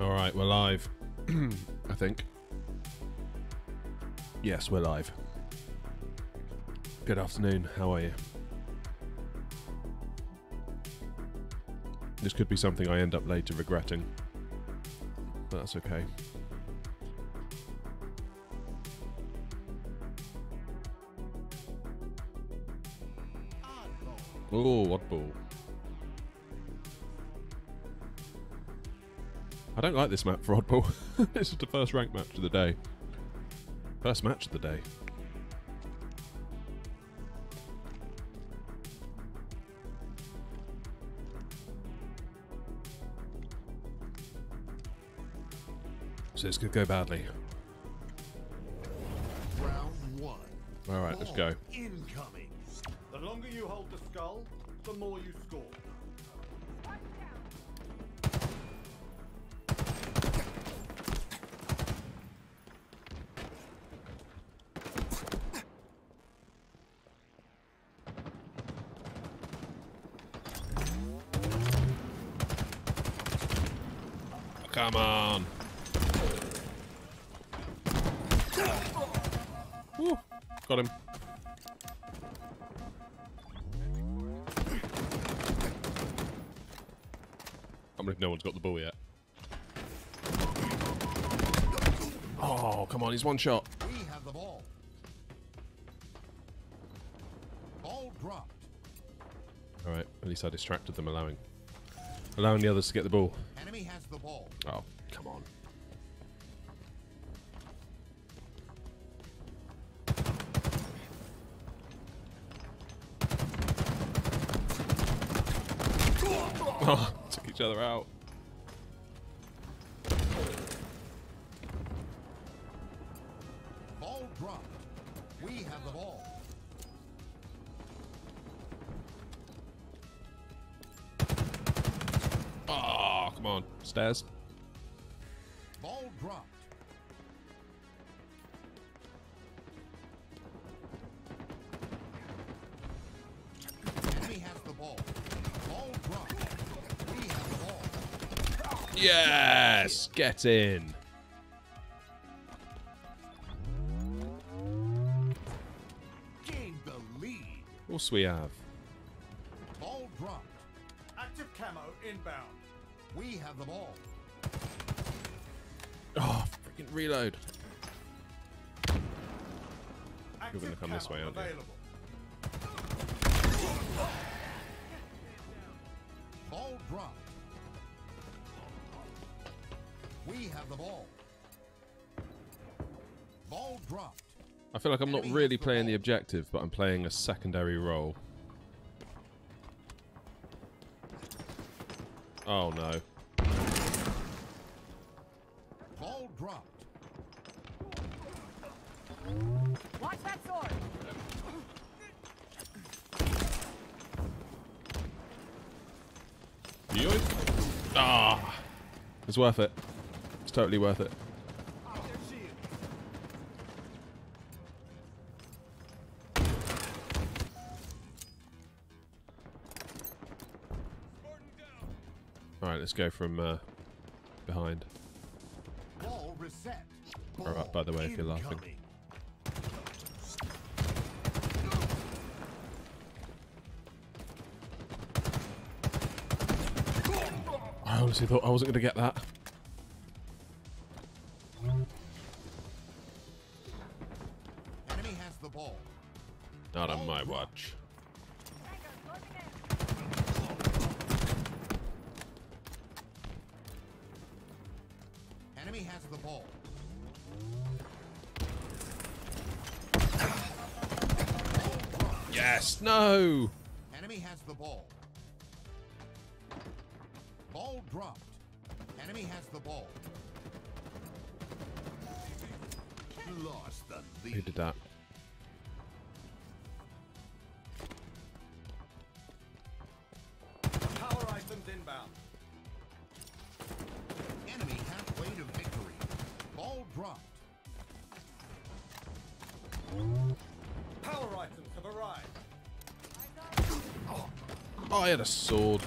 All right, we're live. I think. Yes, we're live. Good afternoon. How are you? This could be something I end up later regretting, but that's okay. Oh, oddball. I don't like this map for oddball. this is the first rank match of the day. First match of the day. So this could go badly. Round one. All right, let's go. Incoming. The longer you hold the skull, the more you one shot. We have the ball. Ball dropped. All right, at least I distracted them, allowing allowing the others to get the ball. Stairs. Ball dropped. Enemy has the ball. Ball dropped. We have the ball. Yes! Get in. Gained the course we have. Ball dropped. Active camo inbound. We have the ball. Oh, freaking reload. Active gonna come this way, aren't you? available. Ball dropped. We have the ball. Ball dropped. I feel like I'm not really playing the objective, but I'm playing a secondary role. Oh no. Ball dropped. Watch that sword! Yoink. Ah. It's worth it. It's totally worth it. Let's go from uh, behind. Ball reset. All right, by the way, if you're laughing. I honestly thought I wasn't going to get that. That? Power items inbound. Enemy halfway to victory. Ball dropped. Power items have arrived. Oh, I had a sword.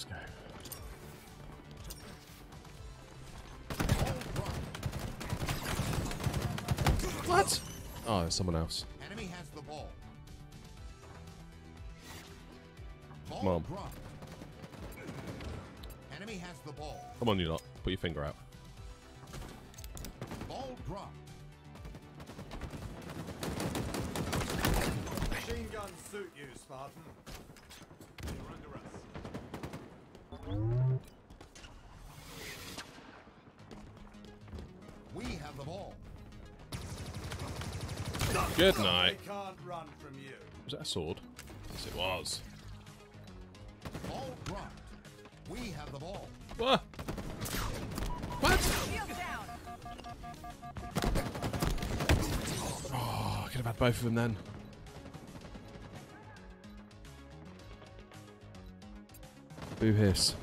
Let's go. What? Oh, there's someone else. Enemy has the ball. Ball Come on. Enemy has the ball. Come on, you lot. Put your finger out. Ball dropped. Machine guns suit you, Spartan. Good night. can't run from you. Was that a sword? Yes, it was. Ball dropped. We have the ball. What? What? Oh, I could have had both of them then. Boo hiss.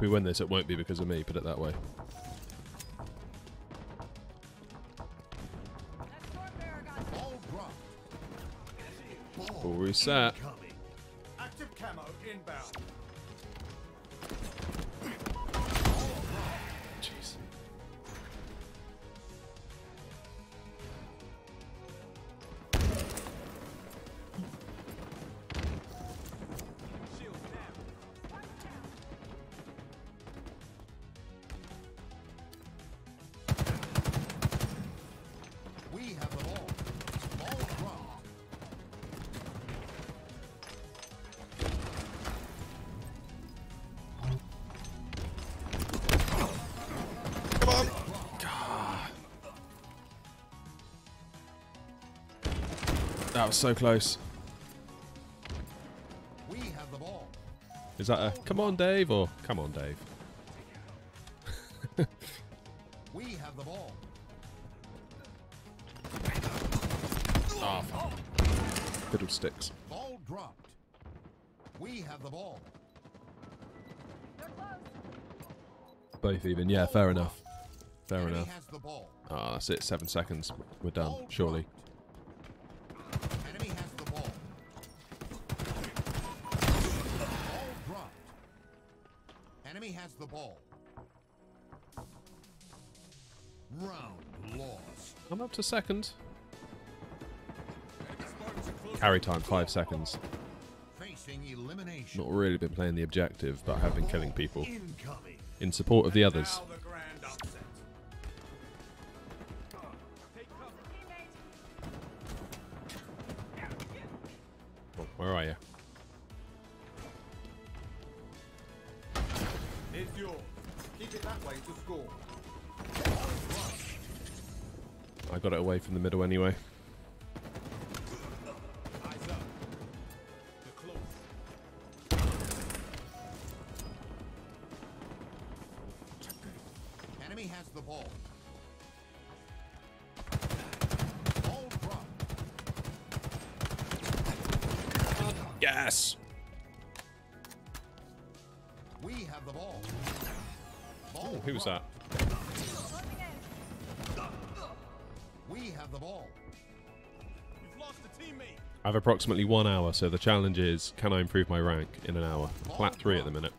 We win this, it won't be because of me, put it that way. Reset. Was so close. We have the ball. Is that a come on, Dave, or come on, Dave? We have the ball. Ah, fuck. Fiddlesticks. Ball dropped. We have the ball. Close. Both even. Yeah, fair enough. Fair Enemy enough. has the ball. Ah, that's it. Seven seconds. We're done, Ball surely. Enemy has the ball. Round lost. I'm up to second. Carry time, five seconds. Not really been playing the objective, but I have been killing people in support of the others. Now the grand upset. Where are you? I got it away from the middle anyway. Approximately one hour, so the challenge is can I improve my rank in an hour? Plat three at the minute.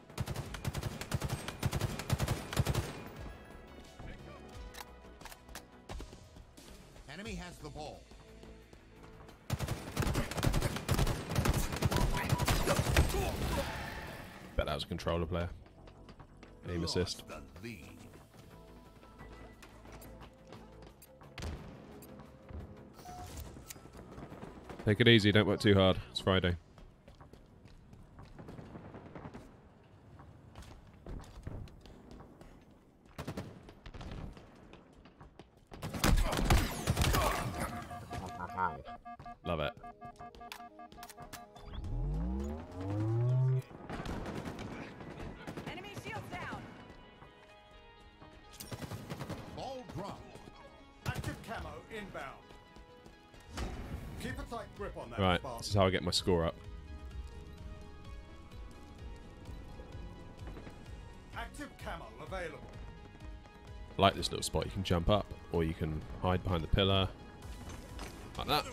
Enemy has the ball. Bet that was a controller player. Aim assist. Take it easy, don't work too hard. It's Friday. is how I get my score up. Active camo available. Like this little spot, you can jump up, or you can hide behind the pillar. Like that.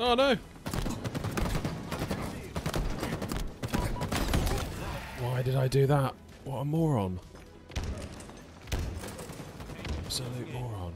Oh no! Did I do that? What a moron. Absolute moron.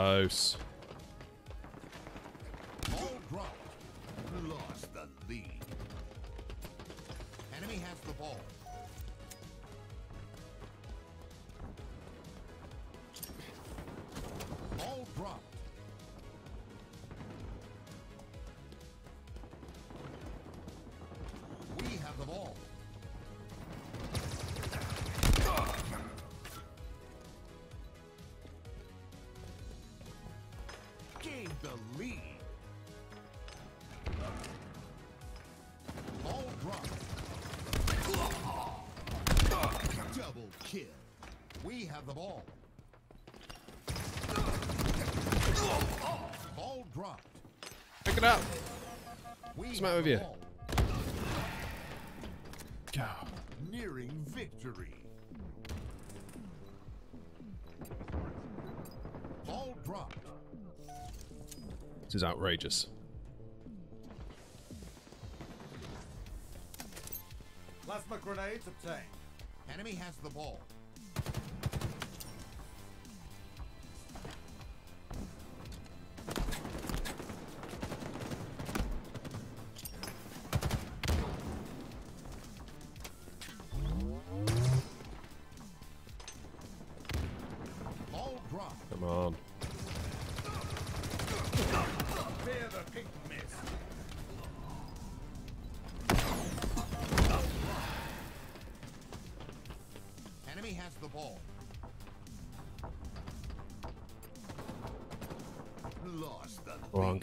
Close. The matter with you? God. Nearing victory. Ball dropped. This is outrageous. Plasma grenades obtained. Enemy has the. Ball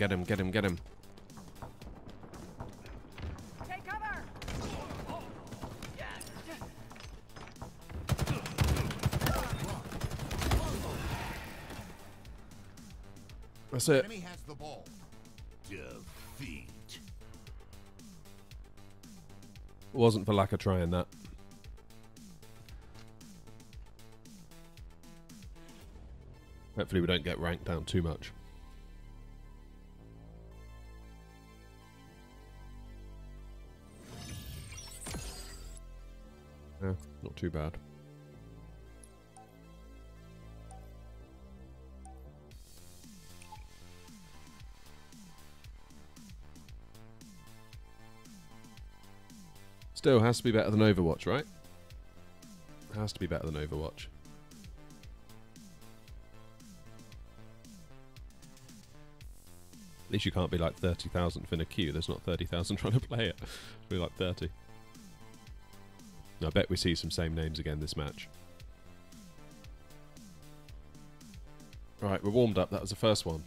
get him, get him, get him. That's it. Enemy has the ball. Defeat. Wasn't for lack of trying that. Hopefully we don't get ranked down too much. Too bad. Still has to be better than Overwatch, right? Has to be better than Overwatch. At least you can't be like 30,000th in a queue. There's not 30,000 trying to play it. It'll be like 30. I bet we see some same names again this match. Right, we're warmed up. That was the first one.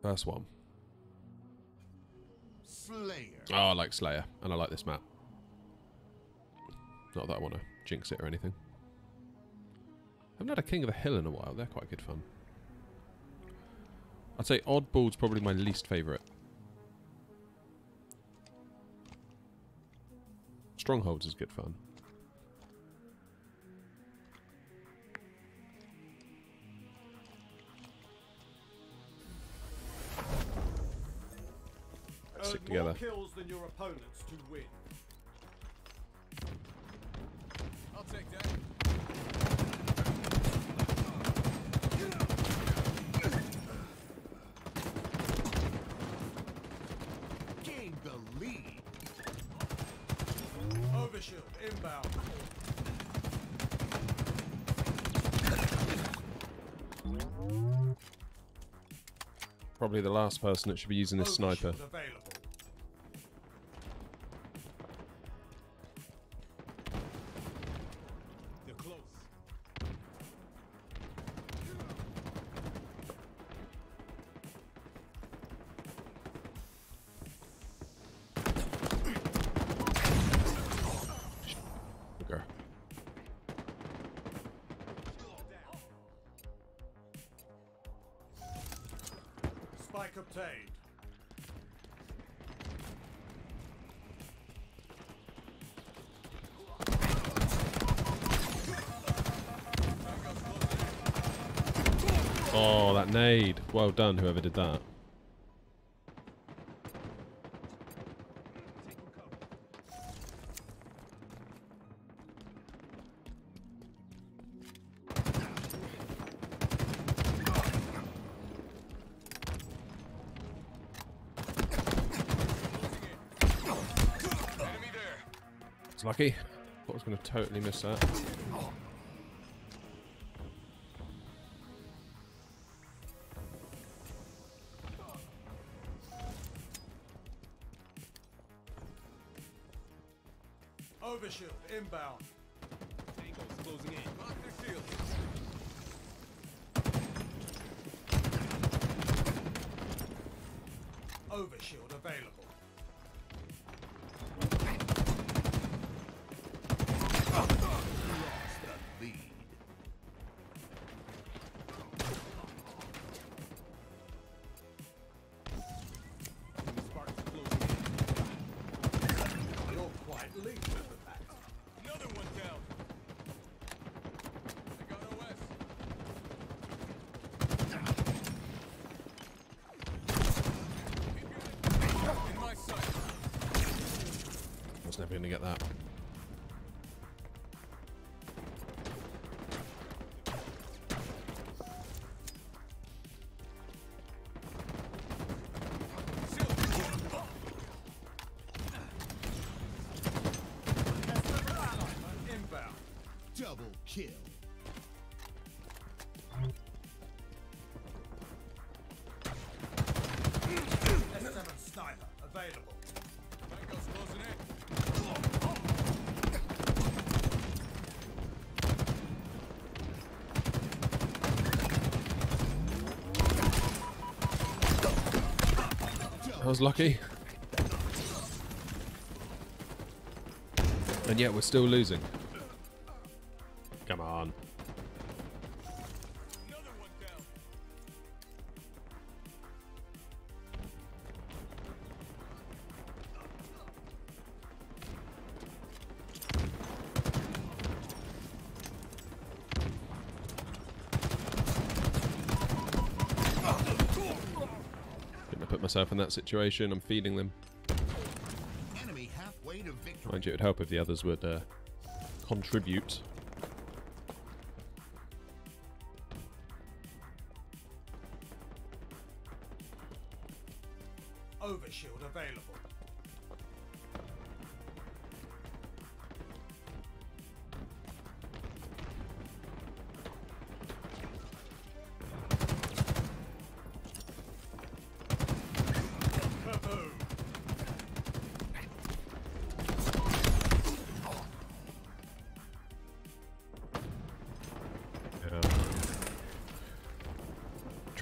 First one. Slayer. Oh, I like Slayer, and I like this map. Not that I want to jinx it or anything. I haven't had a King of the Hill in a while. They're quite good fun. I'd say Oddball's probably my least favourite. Strongholds is good fun. Earn Stick more Probably the last person that should be using this sniper. Available. Obtained. Oh, that nade. Well done, whoever did that. lucky. I was going to totally miss that. I was lucky. And yet we're still losing. myself in that situation. I'm feeding them. Mind you, it would help if the others would uh, contribute.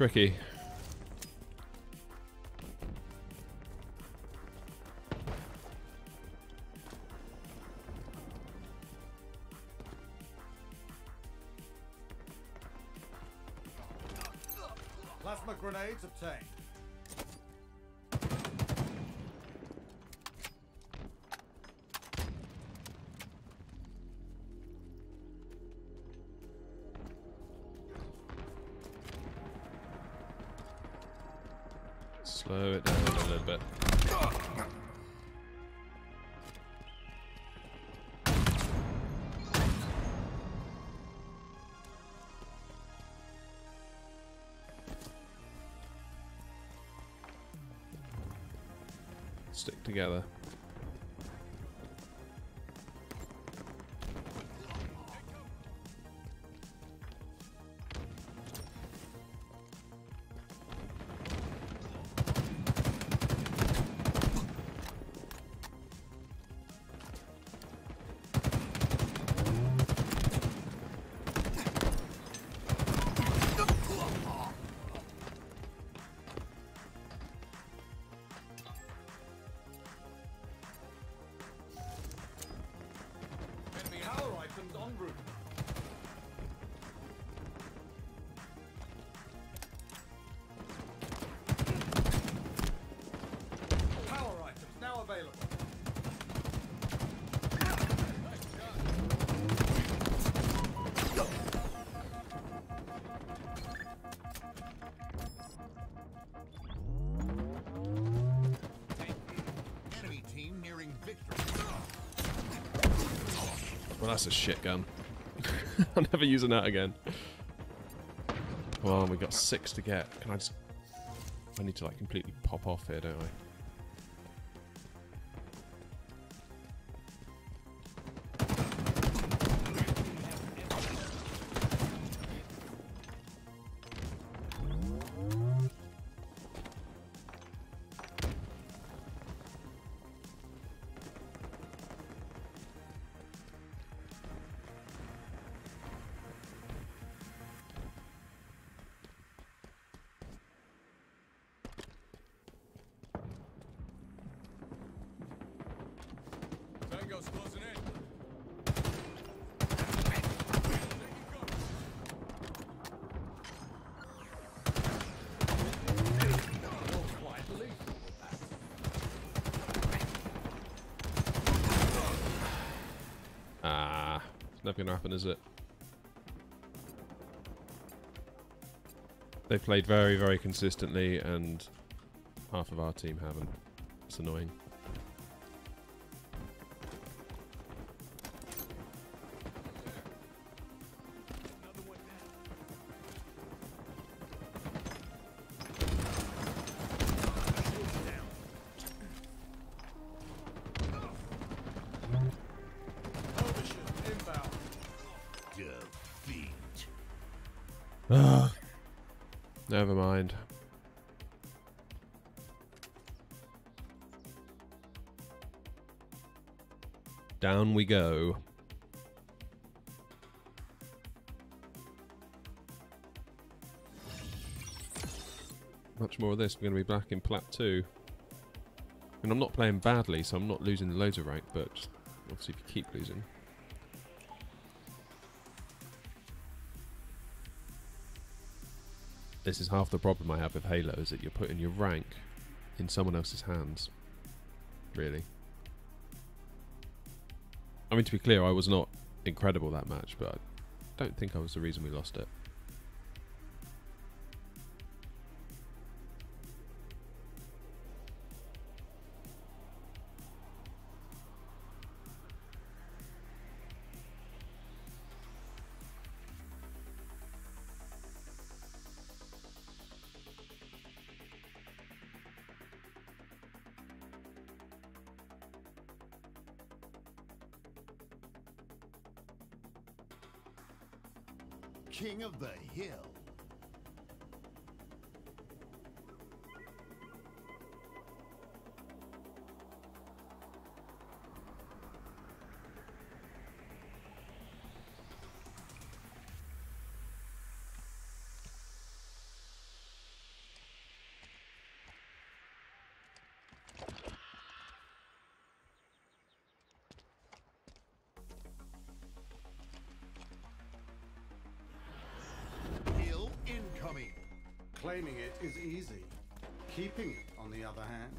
tricky. together. That's a shit gun. I'm never using that again. On, we got six to get. Can I just... I need to like completely pop off here, don't I? Going to happen, is it? They've played very, very consistently, and half of our team haven't. It's annoying. Go. Much more of this. We're going to be back in plat 2. And I'm not playing badly, so I'm not losing loads of rank, but obviously if you keep losing. This is half the problem I have with Halo, is that you're putting your rank in someone else's hands. Really. I mean, to be clear, I was not incredible that match, but I don't think I was the reason we lost it. Of the Hill. Easy. Keeping it, on the other hand.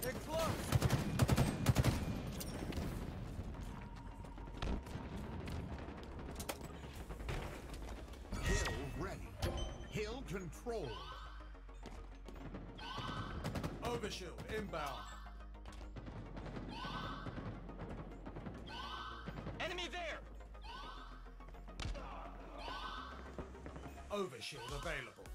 Get close. Hill ready. Hill control. Overshield inbound. Enemy there. Overshield available.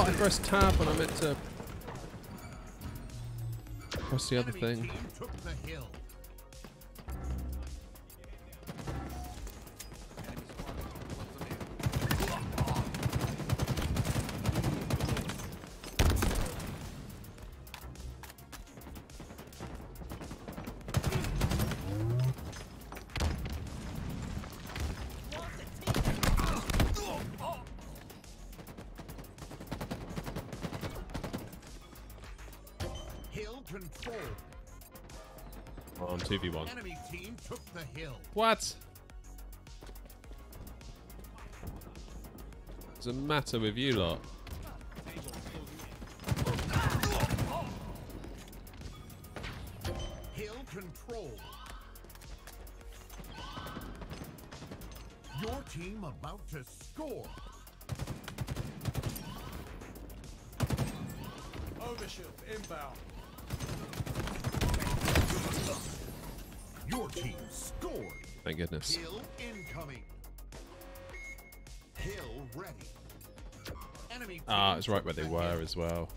What? I pressed tab when I meant to uh, press the other thing. the hill. What? What's the matter with you lot? Hill control. Your team about to goodness. Hill incoming. Hill ready. Enemy Ah, it's right where they were as well.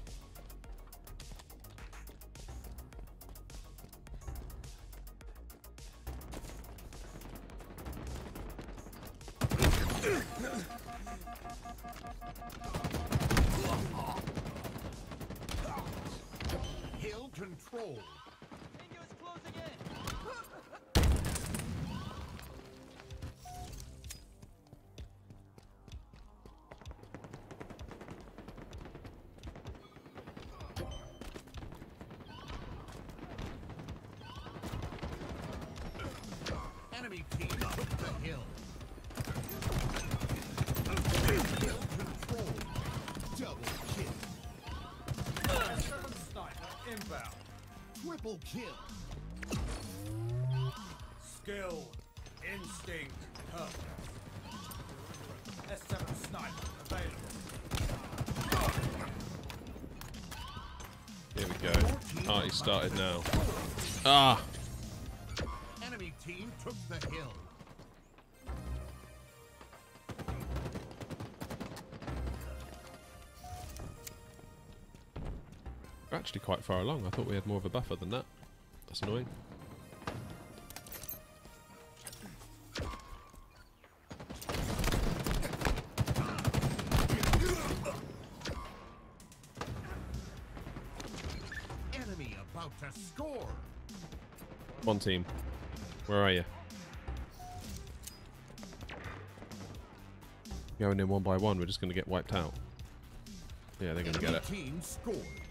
Actually quite far along. I thought we had more of a buffer than that. That's annoying. Enemy about to score. One team. Where are you? Going in one by one, we're just going to get wiped out. Yeah, they're going to get it. team scored.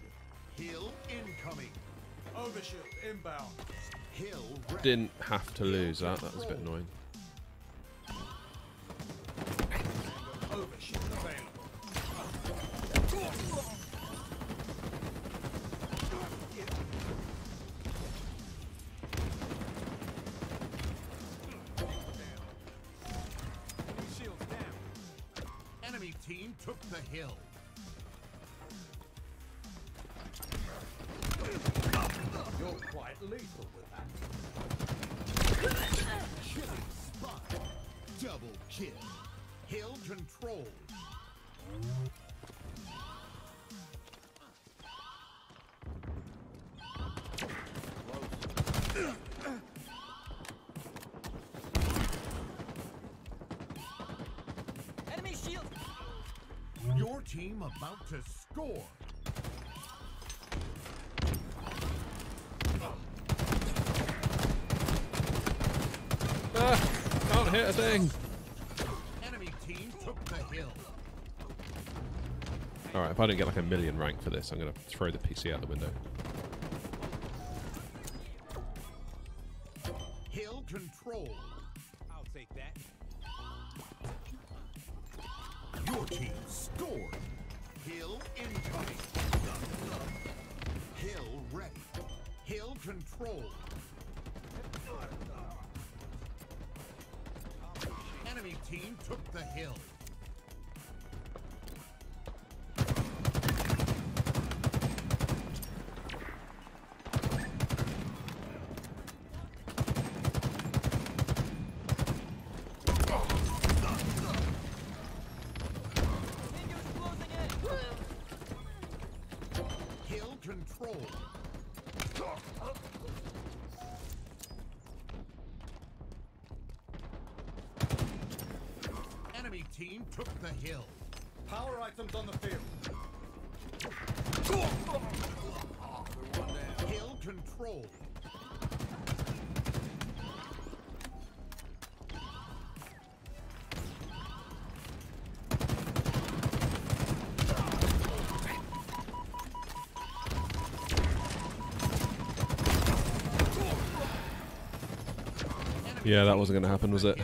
Didn't have to lose that. That was a bit annoying. Enemy team took the hill. Lethal with that. Killing spot. Double kill. Hill control. Enemy shield. Your team about to score. Hit a thing! Enemy team took the hill. Alright, if I don't get like a million rank for this, I'm going to throw the PC out the window. Yeah, that wasn't going to happen, was it?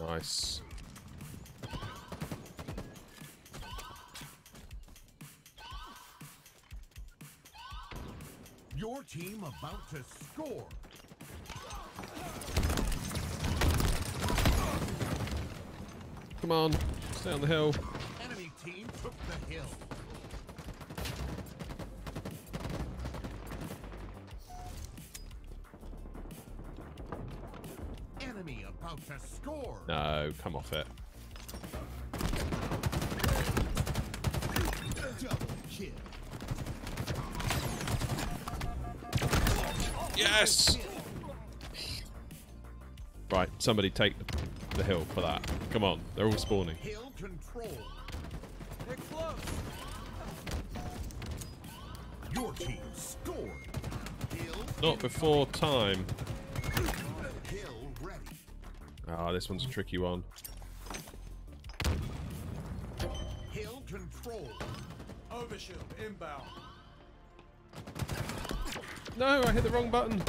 Nice. Your team about to score. Come on, stay on the hill. Enemy team took the hill. Enemy about to score. No, come off it. Yes! Right, somebody take the hill for that. Come on, they're all spawning. Hill control. They're close. Your team scored. Not before time. Hill ready. Ah, this one's a tricky one. Hill control. Overshield inbound. No, I hit the wrong button.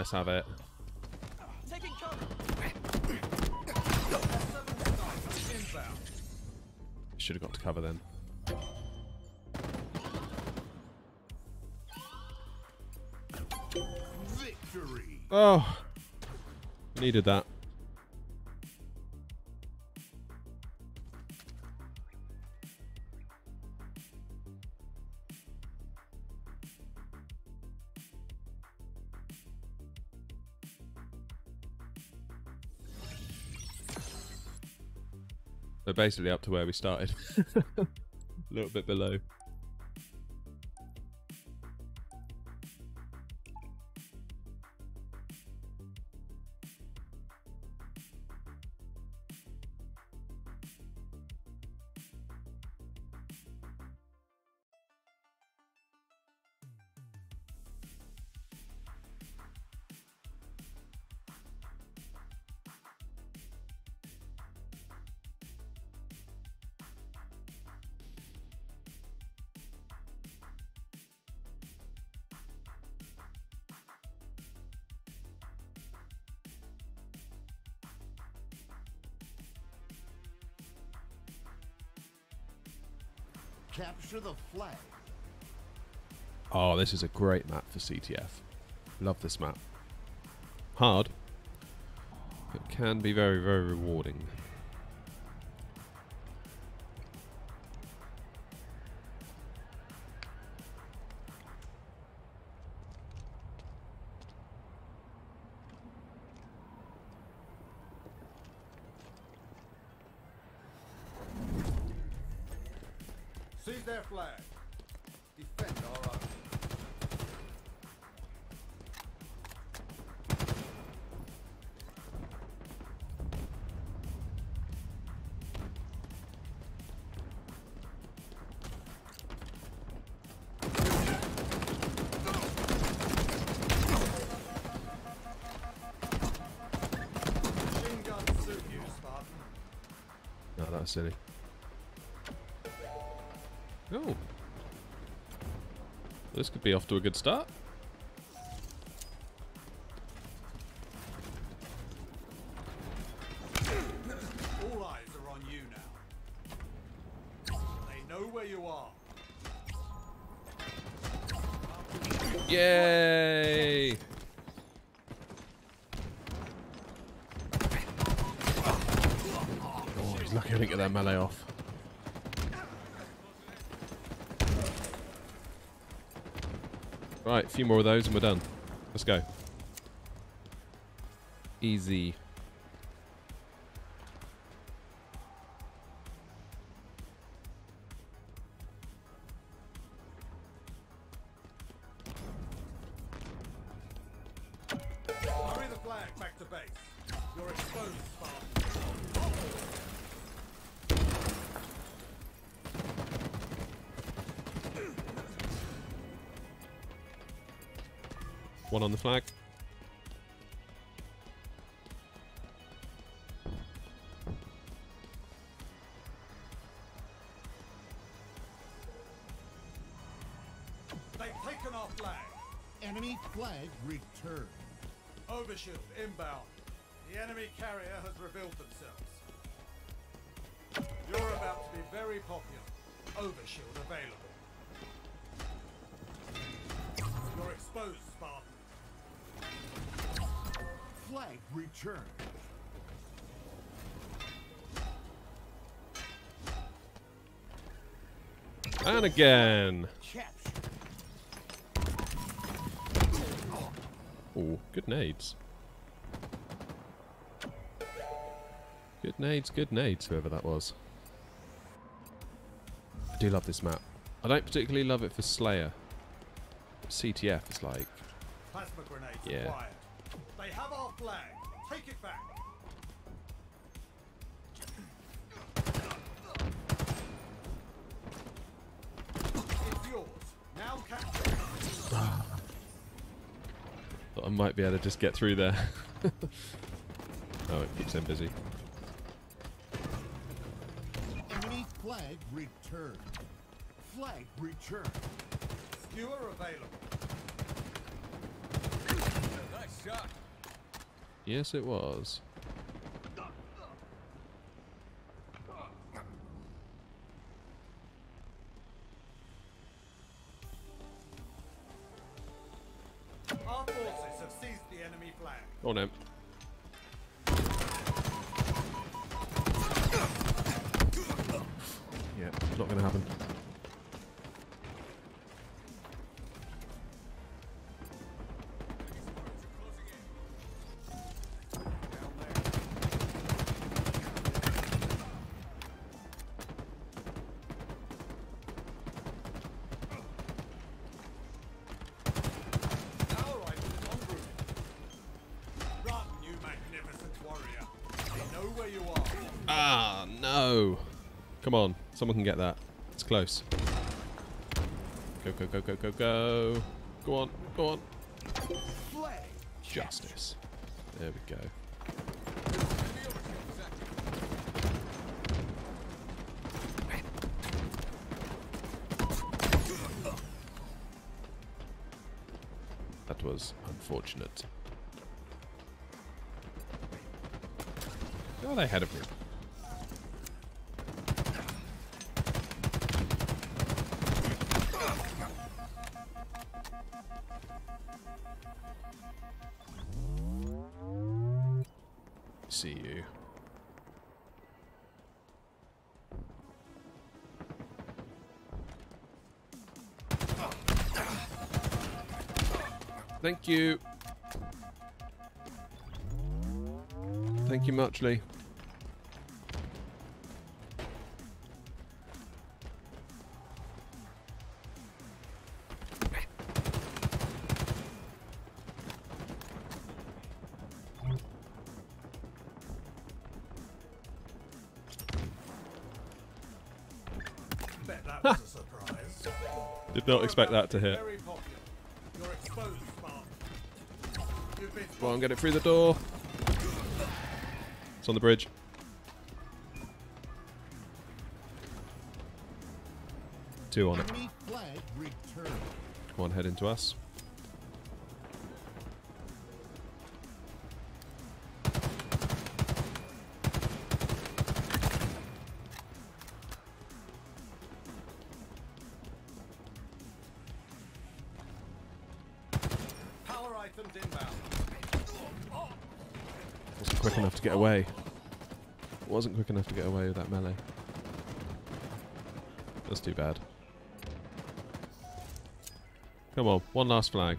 Let's have it. Taking cover. Should have got to cover then. Victory. Oh, needed that. Basically up to where we started. A little bit below. Flag. Oh, this is a great map for CTF. Love this map. Hard, It can be very, very rewarding. Off to a good start. Few more of those and we're done. Let's go. Easy. Back to base. You're exposed, Spartan. One on the flag. They've taken our flag. Enemy flag returned. Overshield inbound. The enemy carrier has revealed themselves. You're about to be very popular. Overshield available. You're exposed, Flag returned. And again. Oh, good nades. Good nades, good nades, whoever that was. I do love this map. I don't particularly love it for Slayer. CTF is like, Plasma grenades Yeah. Acquired. They have our flag. Take it back. It's yours. Now capture. thought I might be able to just get through there. oh, it keeps them busy. Enemy flag returned. Flag returned. Skewer available. Nice shot. Yes, it was. Our forces have seized the enemy flag. Oh no. Come on, someone can get that. It's close. Go, go, go, go, go, go. Go on, go on. Justice. There we go. That was unfortunate. They ahead of me. Thank you. Thank you muchly. Bet that was a surprise. Did not expect that to hit. Come on, get it through the door. It's on the bridge. Two on it. Enemy flag returned. Come on, head into us. wasn't quick enough to get away with that melee. That's too bad. Come on, one last flag.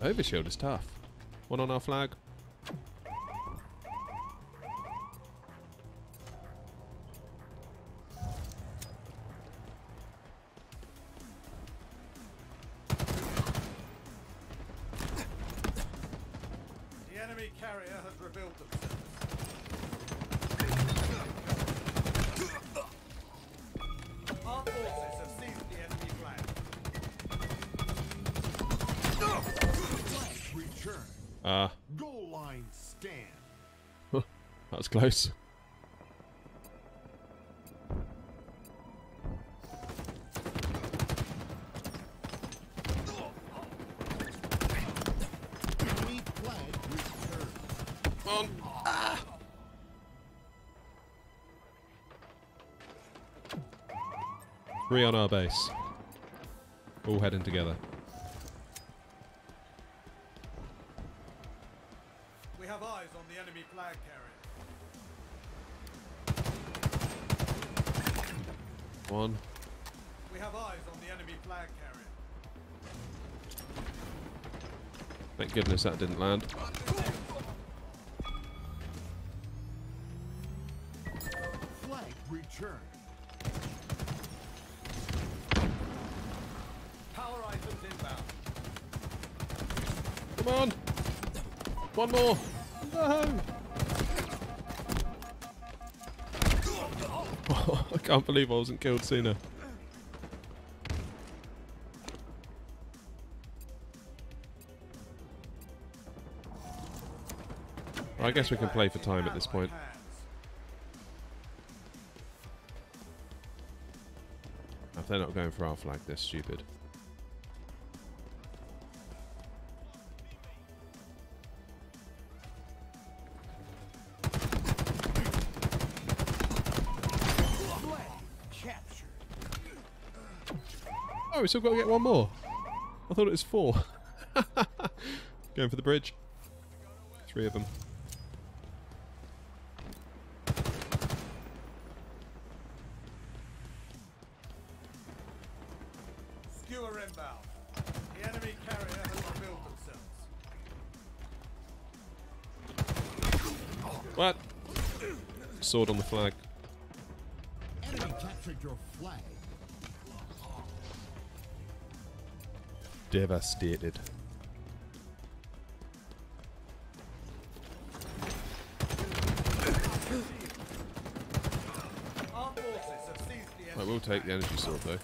Overshield is tough. One on our flag, enemy carrier has revealed themselves. Our forces have seized the enemy flag. Return. Ah, Goal line stand. that was close. Base. All heading together. We have eyes on the enemy flag carrier. One. We have eyes on the enemy flag carrier. Thank goodness that didn't land. More! No! Oh, I can't believe I wasn't killed sooner. I guess we can play for time at this point. If they're not going for our flag, they're stupid. We still got to get one more. I thought it was four. going for the bridge. Three of them. Skewer inbound. The enemy carrier has revealed themselves. What? Sword on the flag. Enemy captured your flag. Devastated. I will take the energy sword though.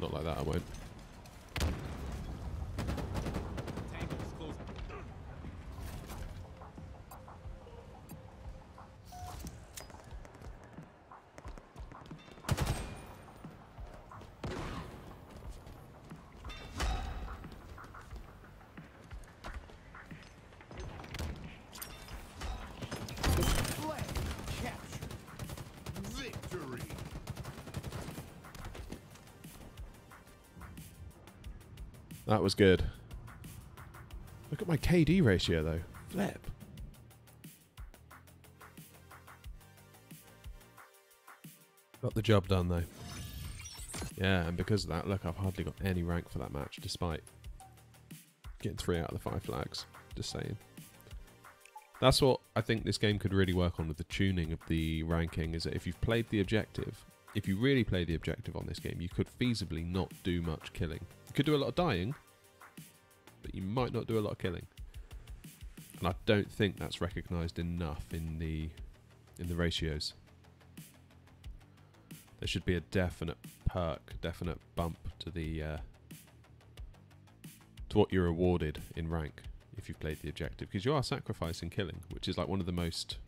Not like that, I won't. Was good. Look at my KD ratio though. Flip. Got the job done though. Yeah, and because of that, look, I've hardly got any rank for that match, despite getting three out of the five flags. Just saying. That's what I think this game could really work on with the tuning of the ranking. Is that if you've played the objective, if you really play the objective on this game, you could feasibly not do much killing. You could do a lot of dying, you might not do a lot of killing. And I don't think that's recognised enough in the in the ratios. There should be a definite perk, definite bump to the uh, to what you're awarded in rank if you've played the objective, because you are sacrificing killing, which is like one of the most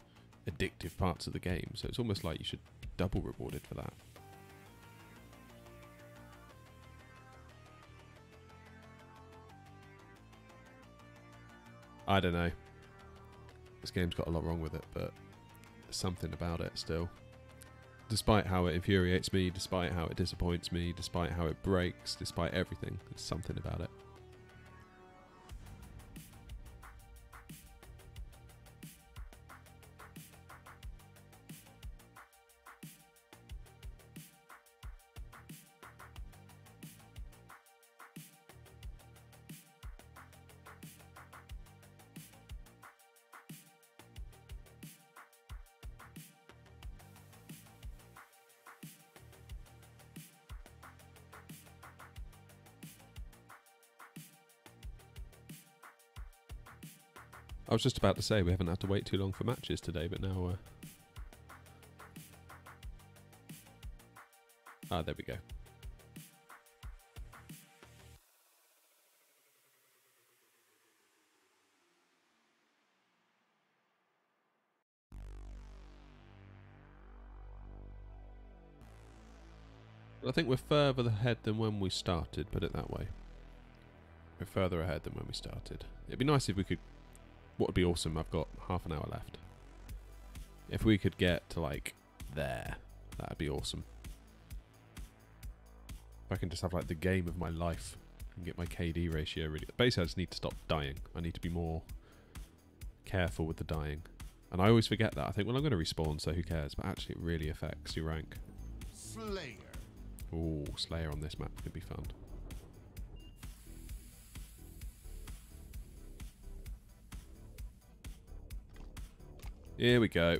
addictive parts of the game. So it's almost like you should double rewarded for that. I don't know. This game's got a lot wrong with it, but something about it still. Despite how it infuriates me, despite how it disappoints me, despite how it breaks, despite everything, there's something about it. I was just about to say we haven't had to wait too long for matches today, but now. Uh... Ah, there we go. I think we're further ahead than when we started, put it that way. We're further ahead than when we started. It'd be nice if we could... What would be awesome, I've got half an hour left. If we could get to, like, there, that'd be awesome. If I can just have, like, the game of my life and get my KD ratio really... Basically, I just need to stop dying. I need to be more careful with the dying. And I always forget that. I think, well, I'm going to respawn, so who cares? But actually, it really affects your rank. Slayer. Oh, Slayer on this map could be fun. Here we go.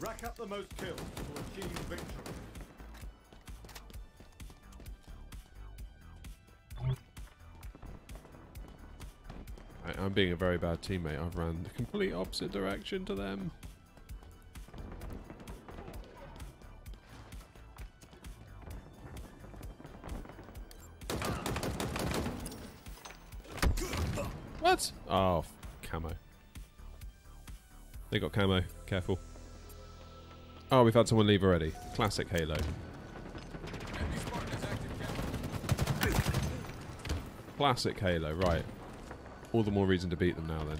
Rack up the most kills to achieve victory. I'm being a very bad teammate. I've ran the complete opposite direction to them. Got camo. Careful. Oh, we've had someone leave already. Classic Halo. Classic Halo, right. All the more reason to beat them now then.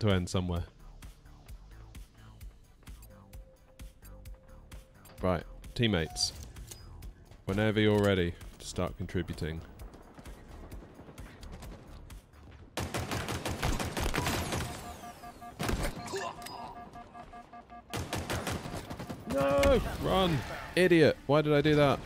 To end somewhere. Right, teammates. Whenever you're ready to start contributing. No! Run! Idiot! Why did I do that?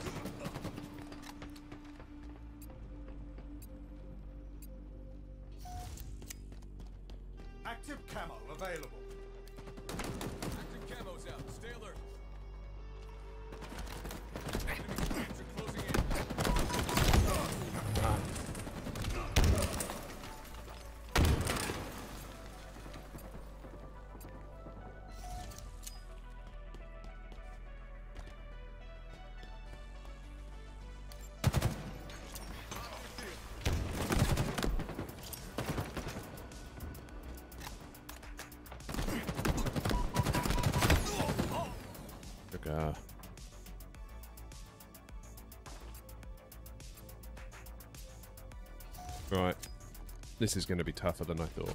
This is going to be tougher than I thought.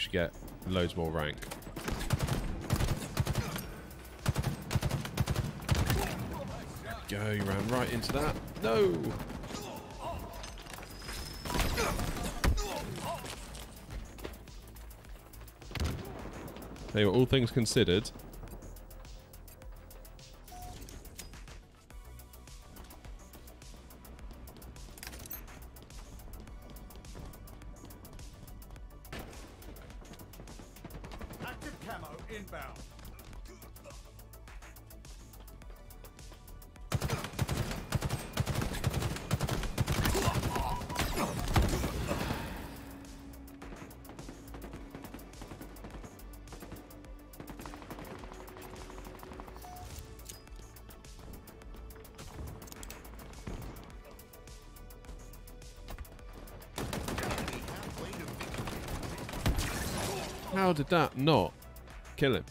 Should get loads more rank. Go, you ran right into that. No! They were all things considered. How did that not kill him?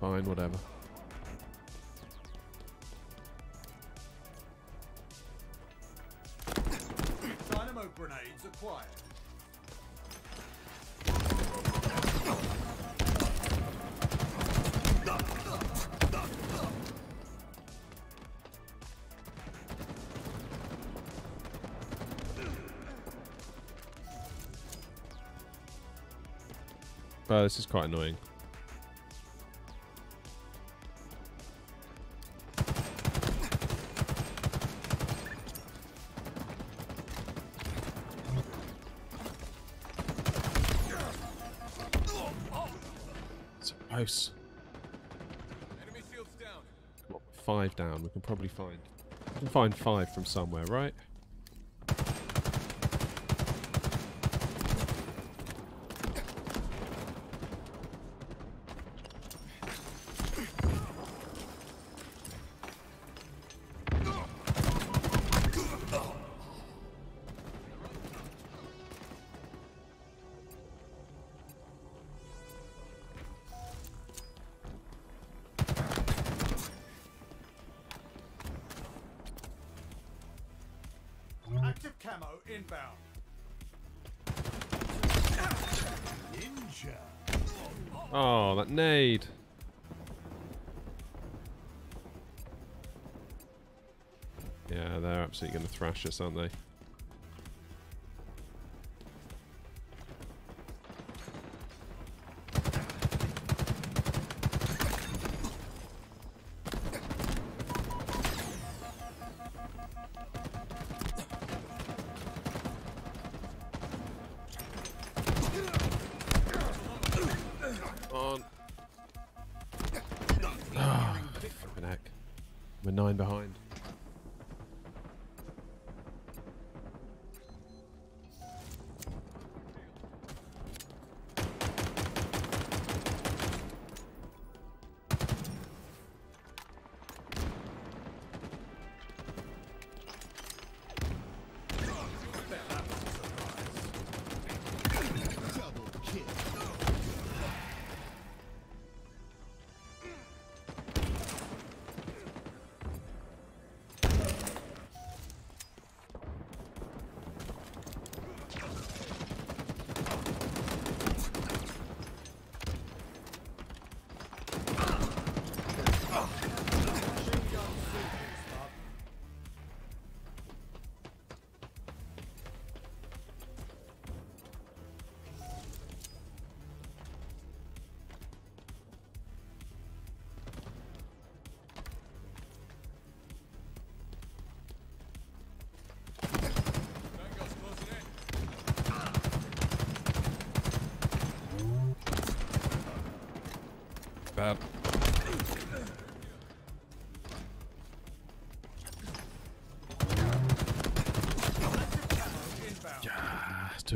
Fine, whatever. This is quite annoying. Close. Enemy down. Five down. We can probably find. We can find five from somewhere, right? Absolutely going to thrash us, aren't they?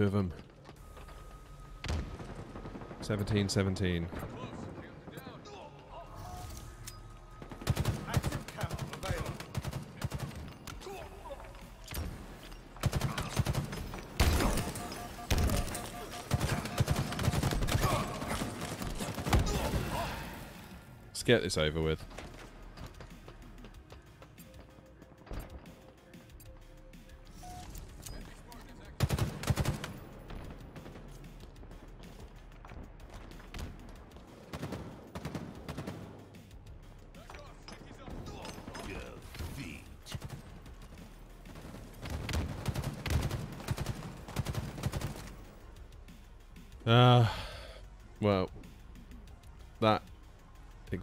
Two of them. 17 17. Close. Shields are down. Active camo available. Let's get this over with.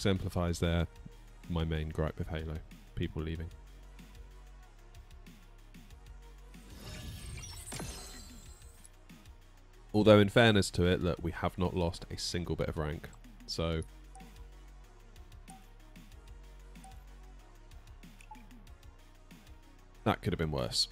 exemplifies there my main gripe with Halo people leaving. Although, in fairness to it, look, we have not lost a single bit of rank. So. That could have been worse.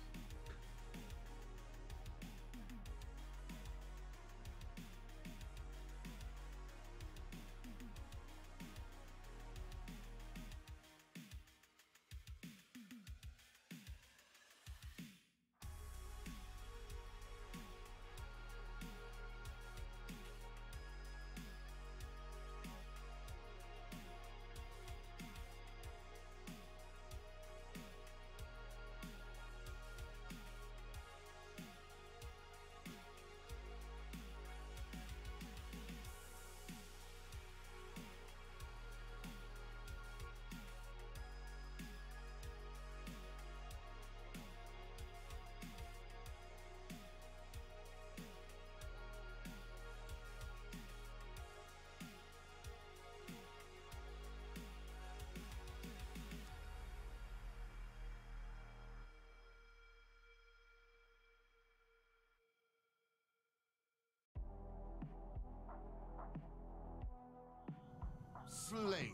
Slayer.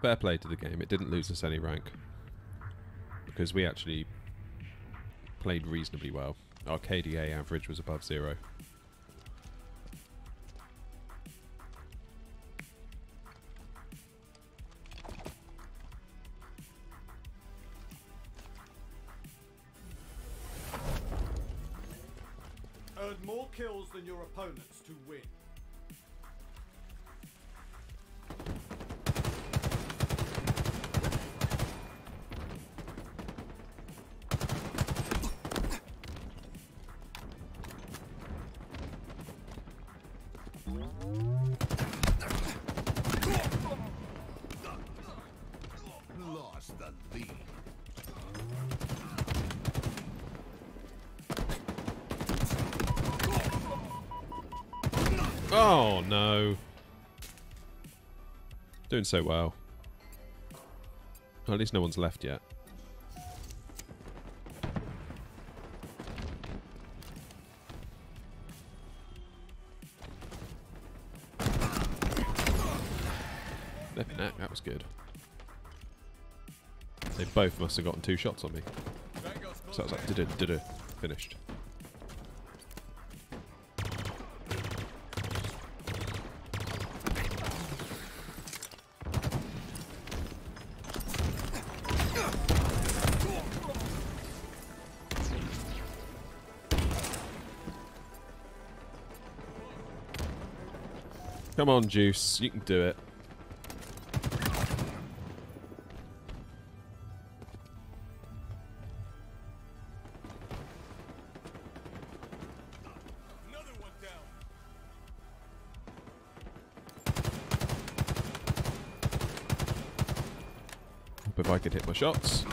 Fair play to the game. It didn't lose us any rank. Because we actually played reasonably well. Our KDA average was above zero. Doing so well. At least no one's left yet. Flipping that was good. They both must have gotten two shots on me. So I was like, did it, did it, finished. Come on, Juice. You can do it. Hope if I could hit my shots.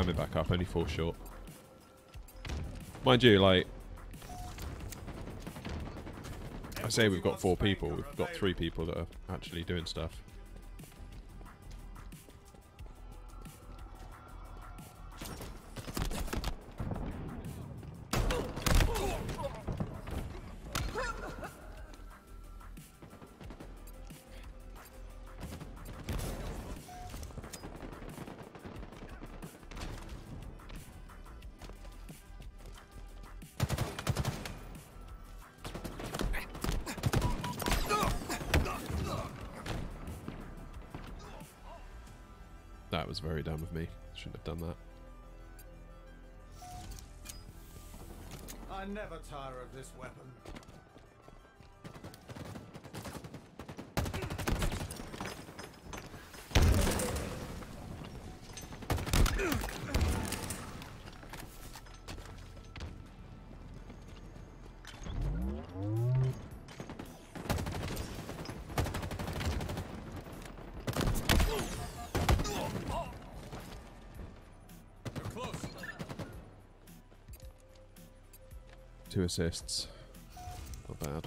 Climbing back up, only four short. Mind you, like... I say we've got four people, we've got three people that are actually doing stuff. Never tire of this weapon. Two assists. Not bad.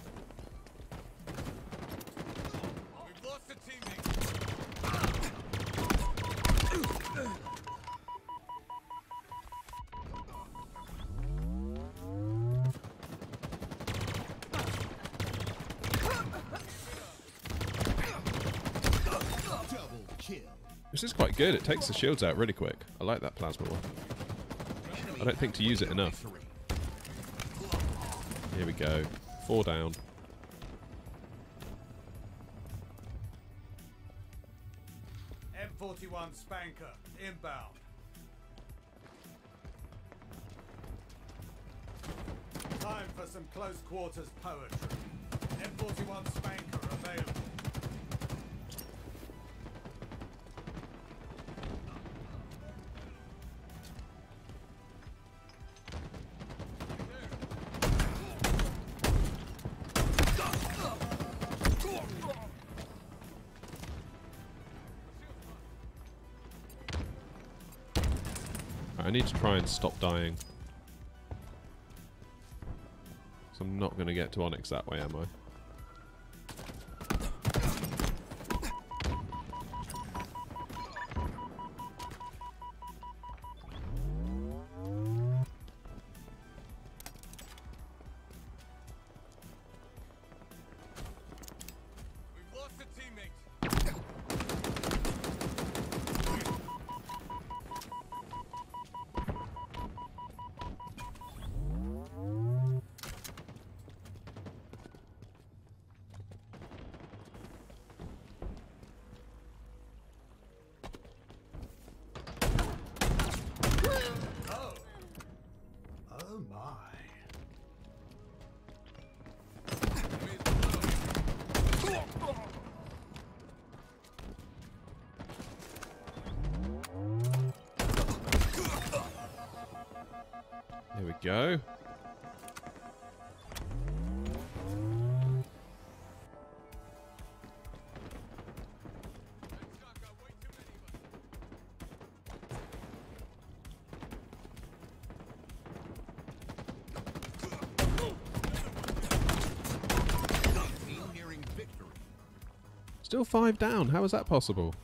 This is quite good. It takes the shields out really quick. I like that plasma one. I don't think to use it enough. Here we go. Four down. M41 SPNKr, inbound. Time for some close quarters poetry. M41 SPNKr available. Need to try and stop dying. So I'm not going to get to Onyx that way, am I? Five down. How is that possible?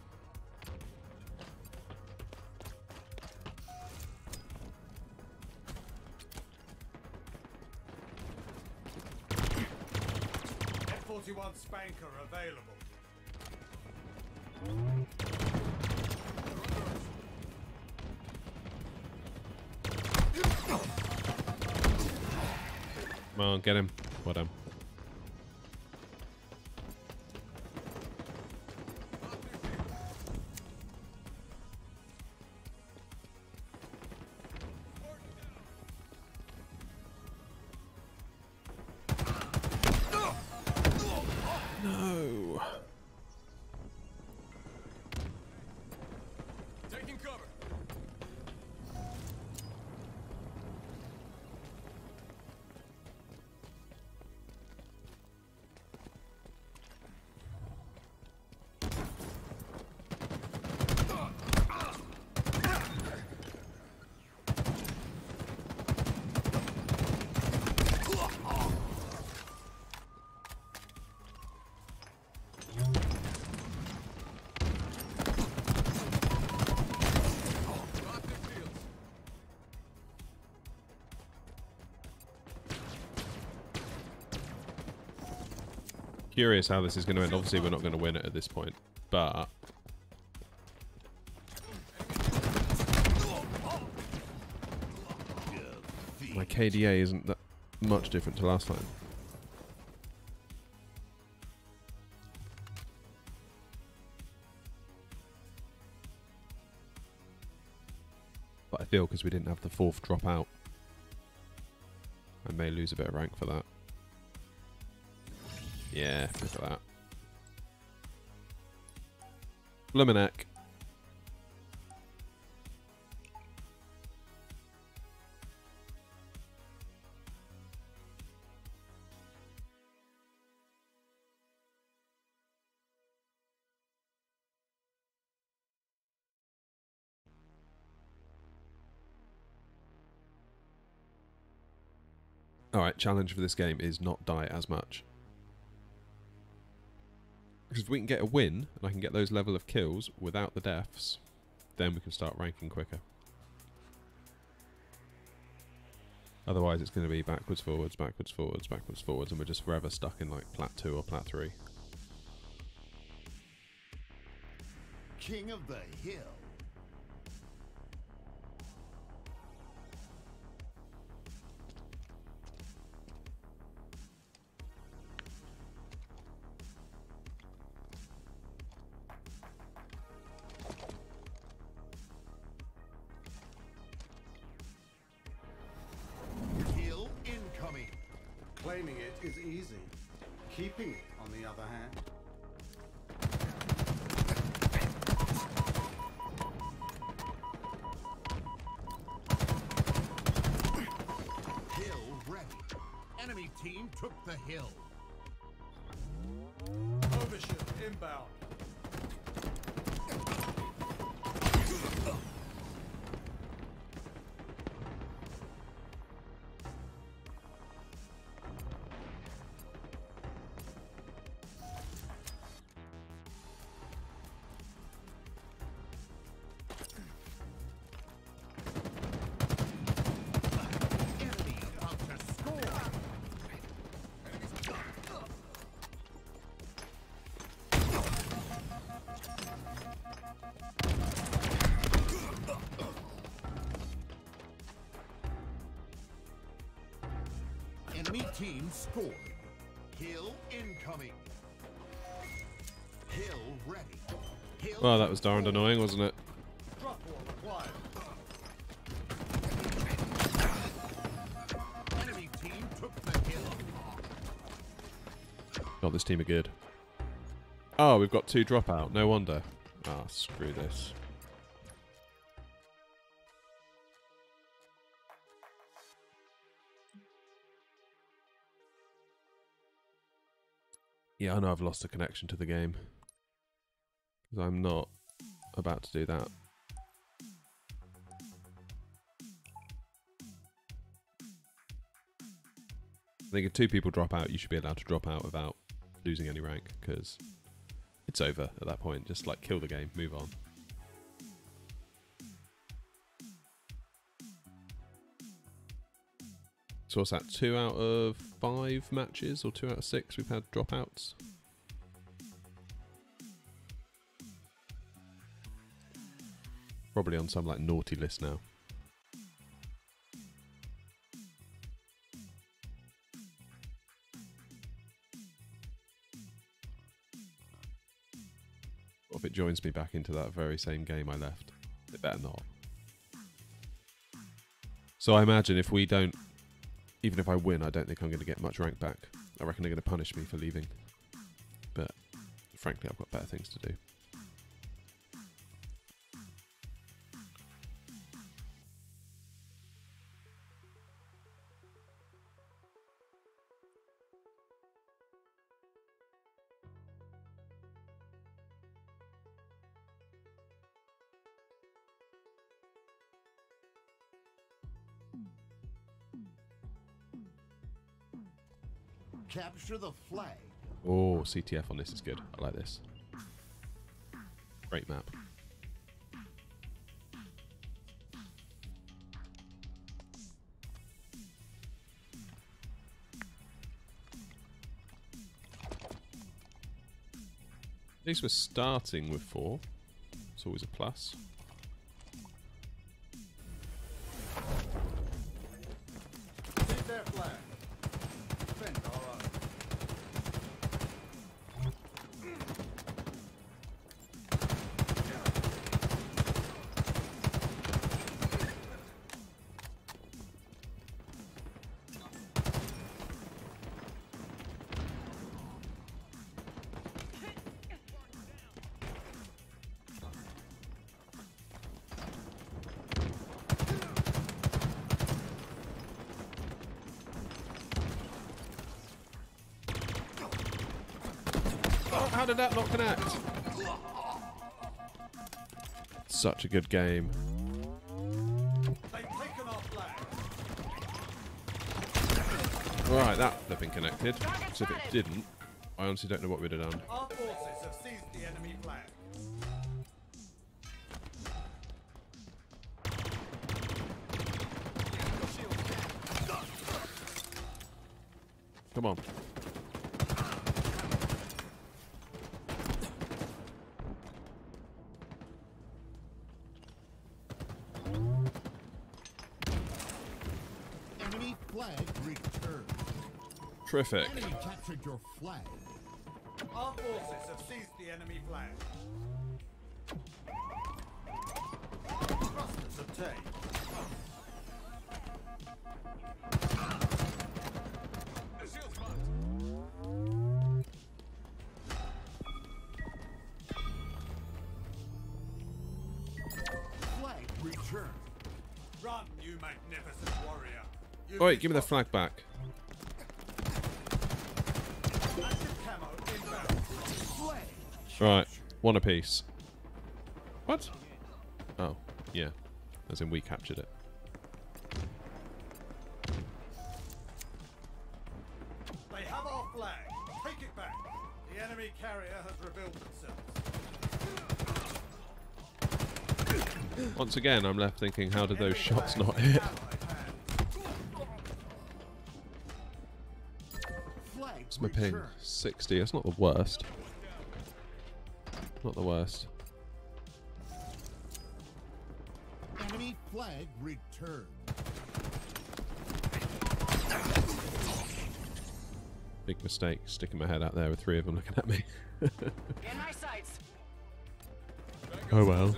Curious how this is going to end. Obviously, we're not going to win it at this point, but my KDA isn't that much different to last time. But I feel because we didn't have the fourth drop out, I may lose a bit of rank for that. Yeah, look at that. Luminac. Alright, challenge for this game is not die as much. Because if we can get a win, and I can get those level of kills without the deaths, then we can start ranking quicker. Otherwise it's going to be backwards, forwards, backwards, forwards, backwards, forwards, and we're just forever stuck in like plat 2 or plat 3. King of the hill. Hill Overshield inbound. Team scored. Hill incoming. Hill ready. Hill Well, that was darned annoying, wasn't it? Drop wall required. Enemy team took the hill. God, this team are good. Oh, we've got two dropout. No wonder. Ah, screw this. Yeah, I know I've lost a connection to the game. 'Cause I'm not about to do that. I think if two people drop out, you should be allowed to drop out without losing any rank because it's over at that point. Just like kill the game, move on. So what's that? Two out of five matches or two out of six we've had dropouts. Probably on some like naughty list now. What if it joins me back into that very same game I left? It better not. So I imagine if we don't, even if I win, I don't think I'm going to get much rank back. I reckon they're going to punish me for leaving. But frankly, I've got better things to do. Capture the flag. Oh, CTF on this is good. I like this. Great map. At least we're starting with four. It's always a plus. Not connect? Such a good game. Right, that flipping connected. So if it didn't, I honestly don't know what we'd have done. Terrific. Enemy captured your flag. Our forces have seized the enemy flag. Thrusters obtained. The. Flag returned. Run, you magnificent warrior. You wait, give me the flag back. Active camo inbound. Flag. Right, one apiece. What? Oh, yeah. As in we captured it. They have our flag. Take it back. The enemy carrier has revealed themselves. Once again, I'm left thinking, how did those shots not hit? My ping. 60. It's not the worst. Not the worst. Enemy flag returned. Big mistake sticking my head out there with three of them looking at me. In my sights. oh well.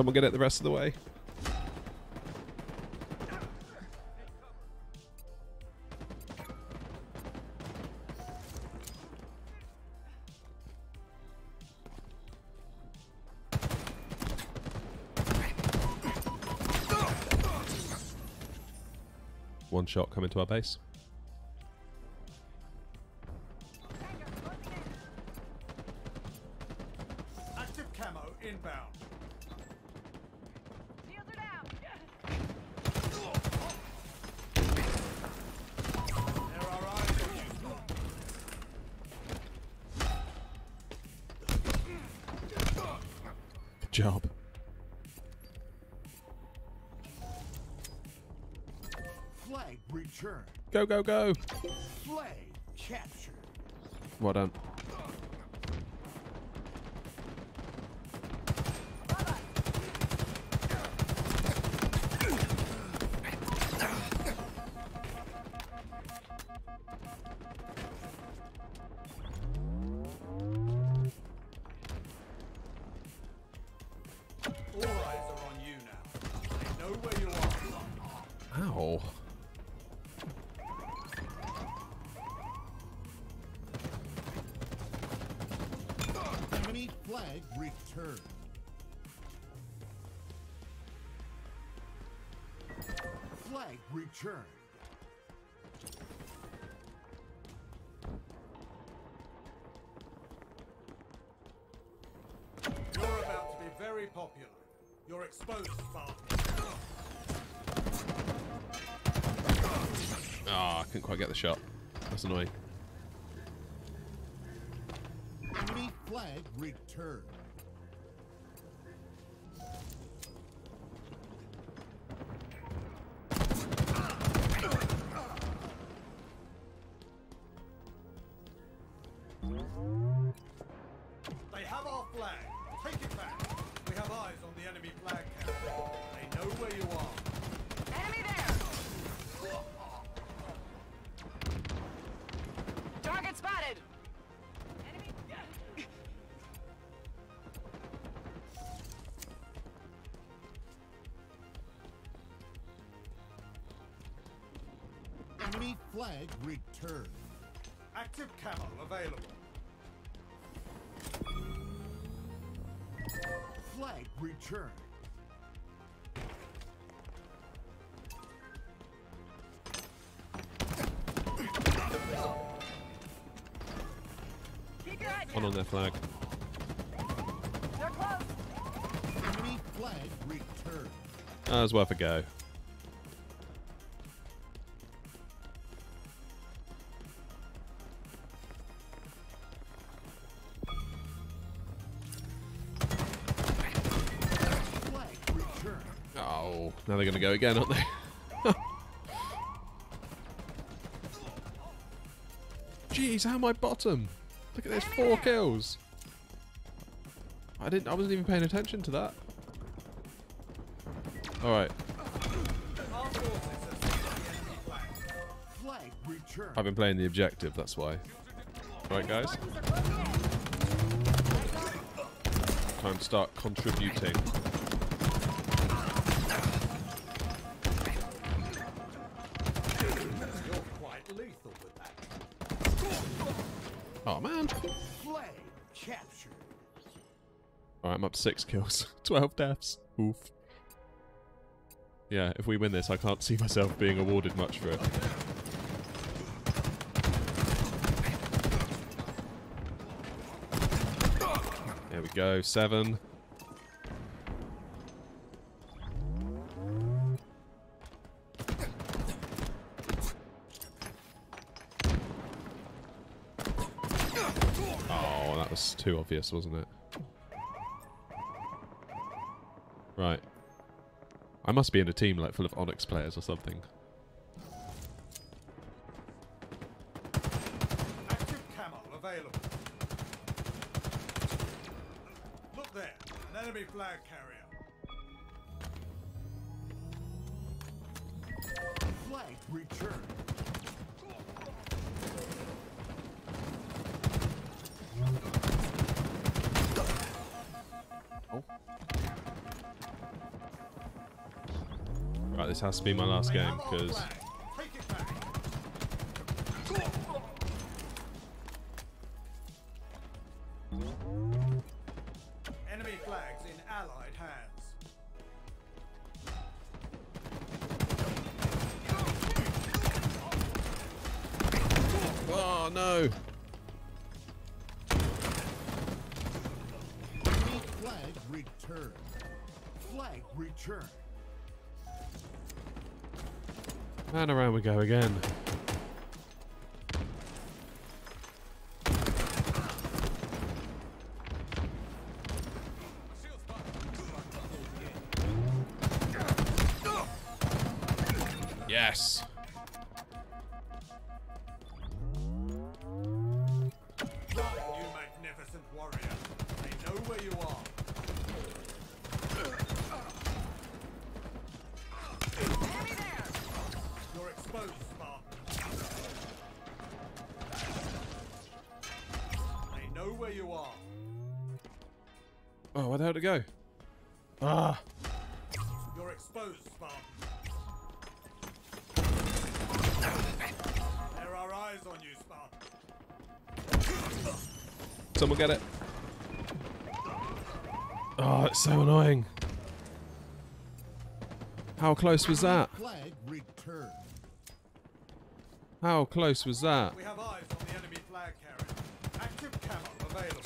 Can someone get it the rest of the way? One shot coming to our base. Go, go, go! Flag captured. Well done. Flag returned. Flag returned. You're about to be very popular. You're exposed, Spartan. Ah, I couldn't quite get the shot. That's annoying. Enemy flag returned. Flag returned. Active camo available. Flag returned. Keep One on their flag. They're close. Enemy flag returned. Ah, that was worth a go. They're going to go again, aren't they? Jeez, how am I bottom? Look at this, four kills. I didn't. I wasn't even paying attention to that. All right. I've been playing the objective. That's why. Right, guys, time to start contributing. Man. All right, I'm up six kills, twelve deaths. Oof. Yeah, if we win this, I can't see myself being awarded much for it. There we go, seven. Too obvious, wasn't it? Right. I must be in a team like full of Onyx players or something. Has to be my last game because we go again. To go? Ah. You're exposed, Spartan. There are eyes on you, Spartan. Someone get it. Oh, it's so annoying. How close was that? Flag returned. How close was that? We have eyes on the enemy flag carrier. Active camo available.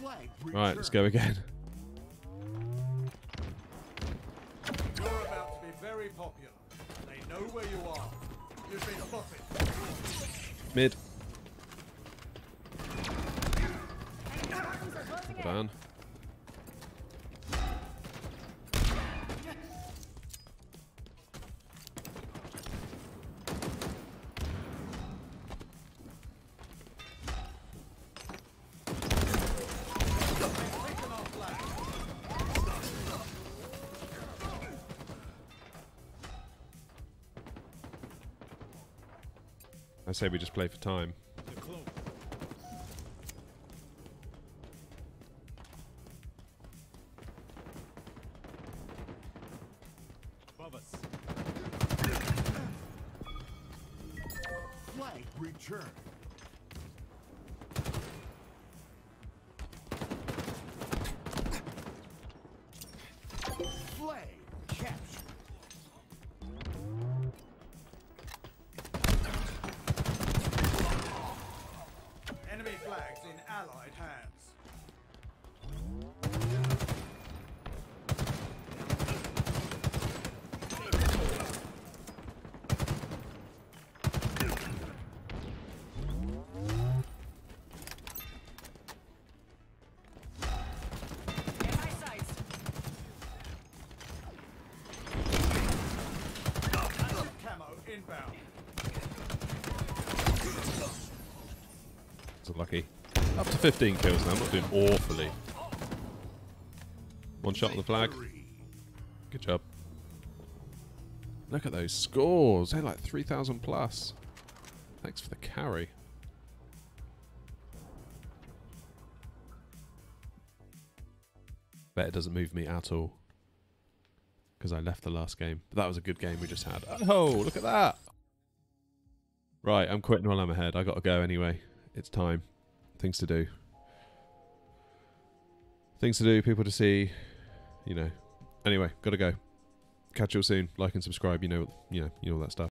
Flag. Right, let's go again. You're about to be very popular. They know where you are. You've been spotted. Mid. Spartans say we just play for time. To 15 kills now. I'm not doing awfully. One shot on the flag. Good job. Look at those scores. They're like 3,000 plus. Thanks for the carry. Bet it doesn't move me at all. Because I left the last game. But that was a good game we just had. Oh, look at that. Right, I'm quitting while I'm ahead. I got to go anyway. It's time. Things to do. Things to do, people to see. You know. Anyway, got to go. Catch you all soon. Like and subscribe. You know, you know, you know all that stuff.